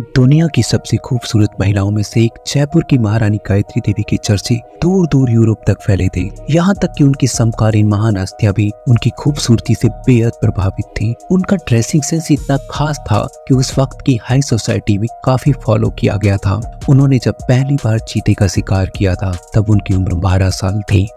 दुनिया की सबसे खूबसूरत महिलाओं में से एक जयपुर की महारानी गायत्री देवी के चर्चे दूर दूर यूरोप तक फैले थे। यहाँ तक कि उनकी समकालीन महान अस्थिया भी उनकी खूबसूरती से बेहद प्रभावित थी। उनका ड्रेसिंग सेंस इतना खास था कि उस वक्त की हाई सोसाइटी में काफ़ी फॉलो किया गया था। उन्होंने जब पहली बार चीते का शिकार किया था, तब उनकी उम्र बारह साल थी।